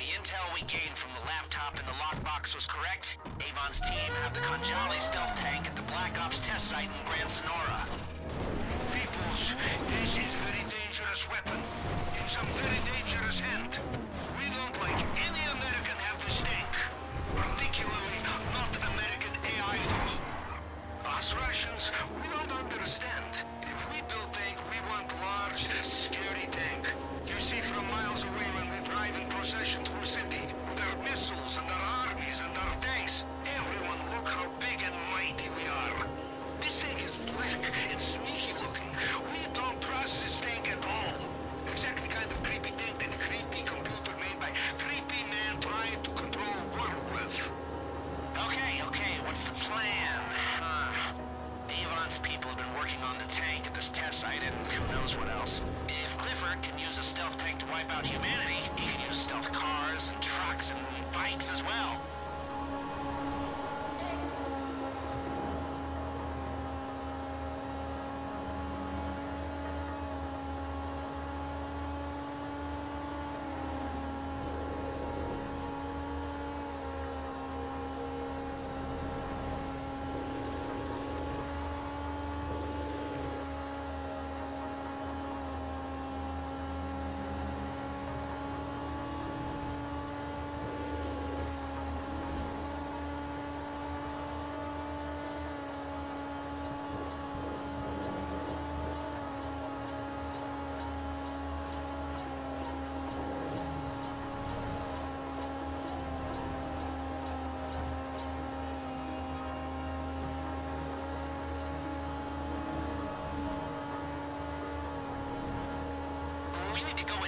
the intel we gained from the laptop in the lockbox was correct, Avon's team have the Khanjali stealth tank at the Black Ops test site in Grand Senora. Peoples, this is very dangerous weapon. In some very dangerous hand. We don't like any American have this tank. Particularly not American AI law. Us Russians, we don't understand. If we build tank, we want large, wipe out humanity, you can use stealth cars and trucks and bikes as well. Need to go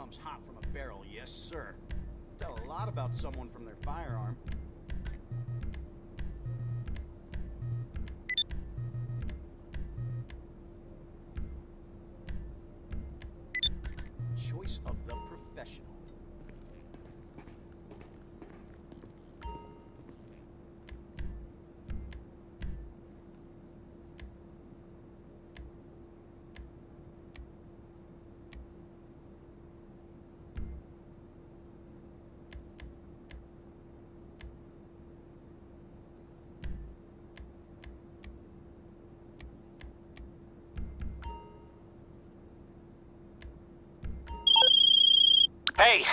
comes hot from a barrel, yes, sir. Tell a lot about someone from their firearm. Hey!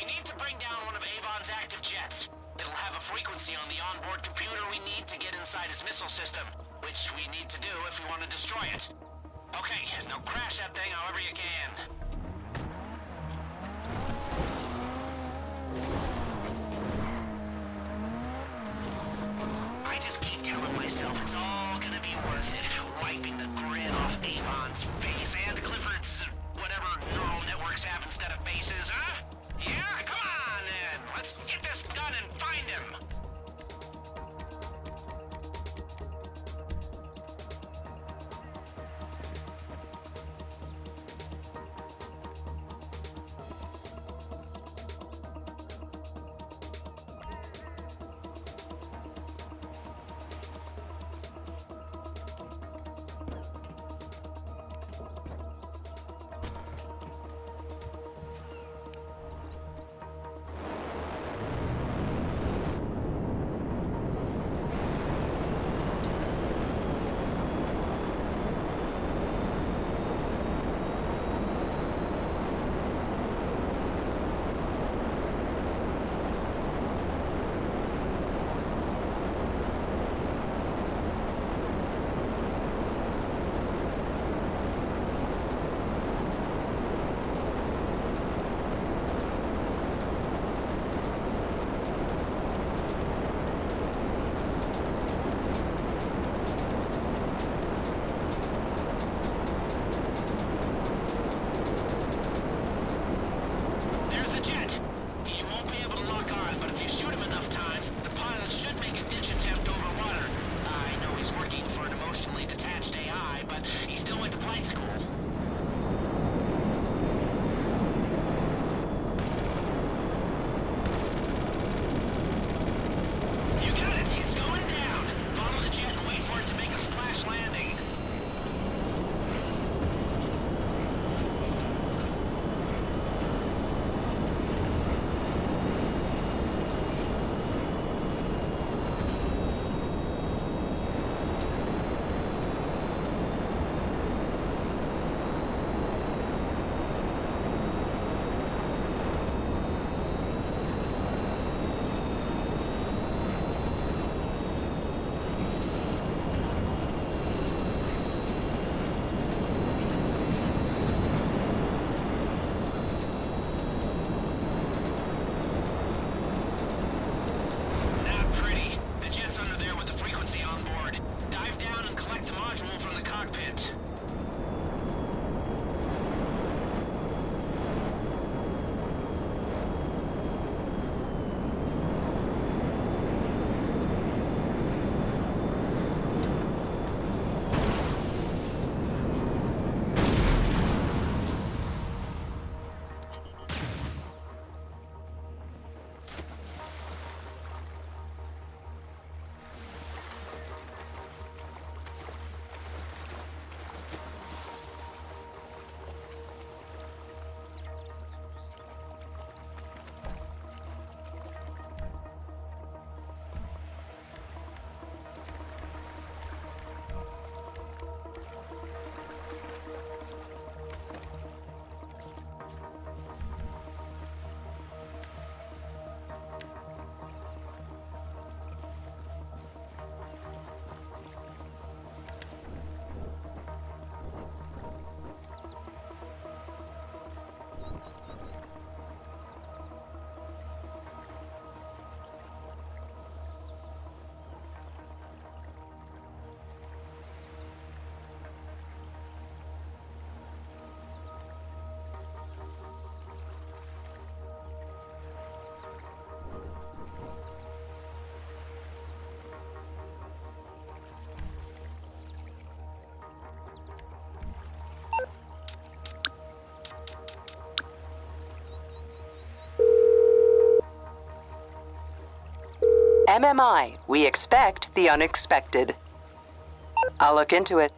We need to bring down one of Avon's active jets. It'll have a frequency on the onboard computer we need to get inside his missile system, which we need to do if we want to destroy it. Okay, now crash that thing however you can. MMI, we expect the unexpected. I'll look into it.